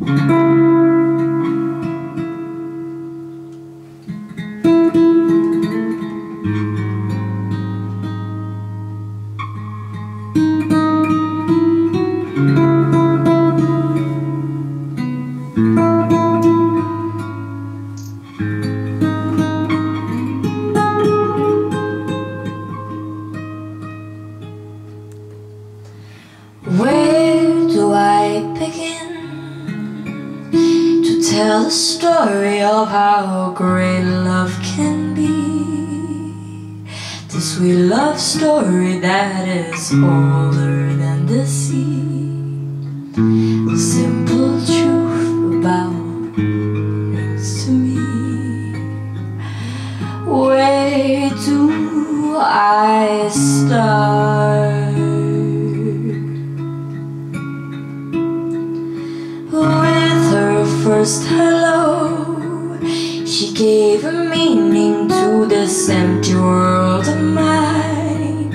Where do I begin tell the story of how great love can be? The sweet love story that is older than the sea. The simple truth about things to me. Where do I start? First hello, she gave a meaning to this empty world of mine.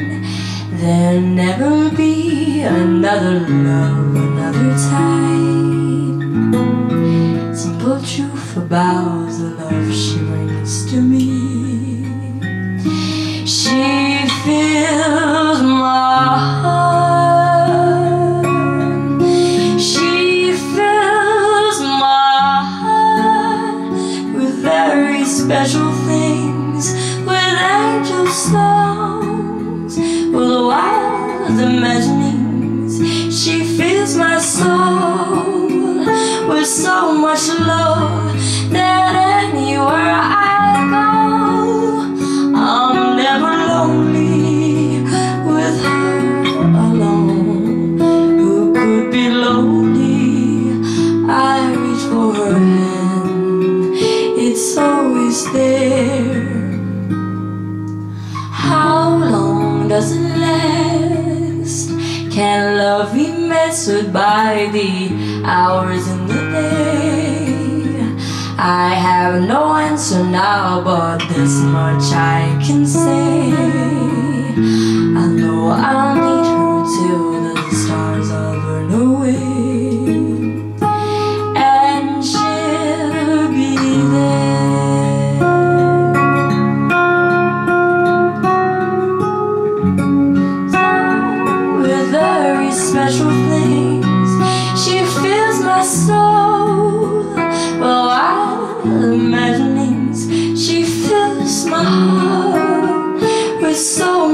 There'll never be another love, another time. Simple truth about the love she brings to me. Special things, with angel songs, with wild imaginings. She fills my soul with so much love that anywhere I go, I'm never lonely with her alone. Who could be lonely? I reach for her hand, it's always there. How long does it last? Can love be measured by the hours in the day? I have no answer now, but this much I can say. I know I'll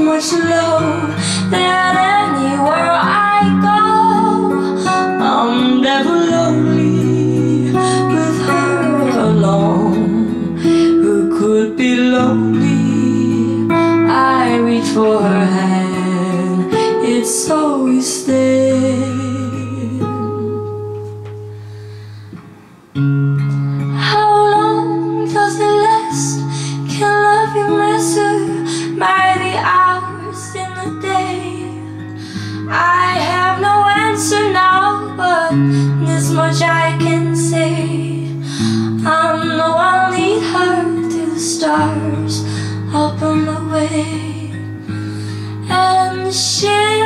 much love that anywhere I go, I'm never lonely with her alone. Who could be lonely? I reach for her hand, it's always this much I can say. I know I'll need her till the stars up on the way, and she'll